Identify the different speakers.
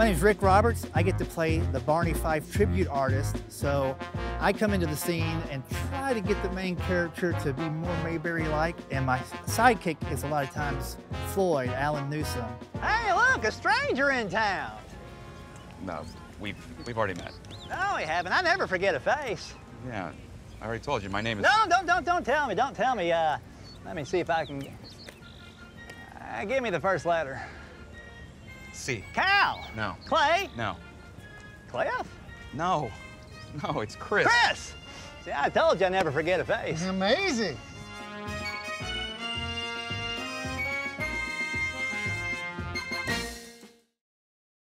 Speaker 1: My name's Rik Roberts. I get to play the Barney Fife tribute artist. So I come into the scene and try to get the main character to be more Mayberry-like. And my sidekick is a lot of times Floyd, Allan Newsome.
Speaker 2: Hey, look, a stranger in town.
Speaker 3: No, we've we've already met.
Speaker 2: No, we haven't. I never forget a face.
Speaker 3: Yeah, I already told you. My name is.
Speaker 2: No, don't, don't, don't tell me. Don't tell me. Uh, let me see if I can. Uh, give me the first letter.
Speaker 3: C.
Speaker 2: Cal.
Speaker 3: No.
Speaker 2: Clay.
Speaker 3: No.
Speaker 2: Cliff.
Speaker 3: No. No, it's Chris.
Speaker 2: Chris. See, I told you I never forget a face.
Speaker 4: Amazing.